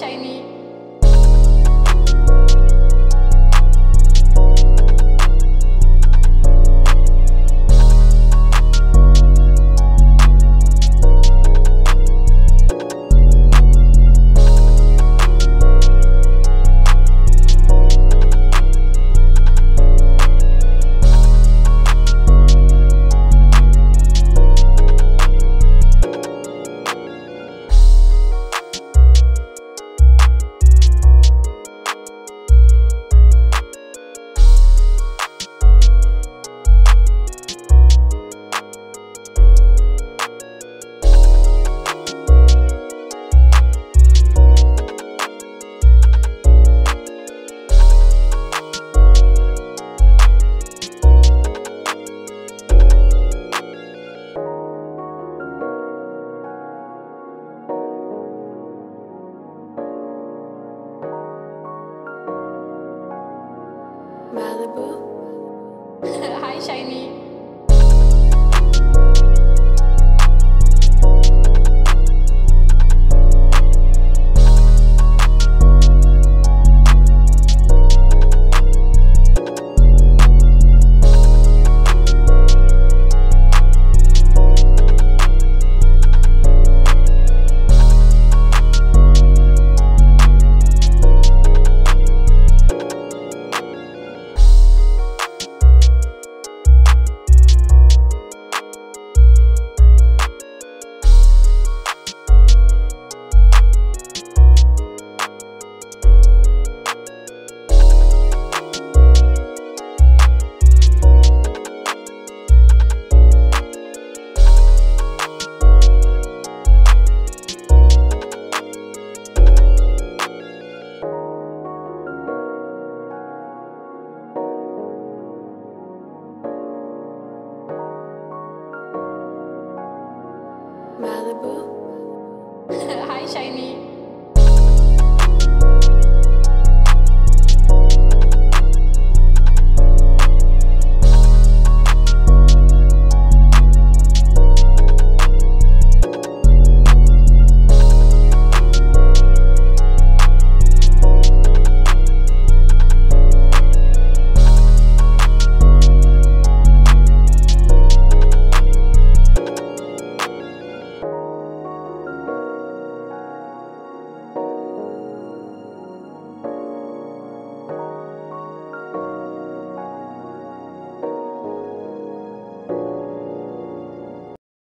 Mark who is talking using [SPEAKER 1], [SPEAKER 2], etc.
[SPEAKER 1] Shiny.
[SPEAKER 2] Malibu.
[SPEAKER 1] Hi, Shiny. Hi, Shiny.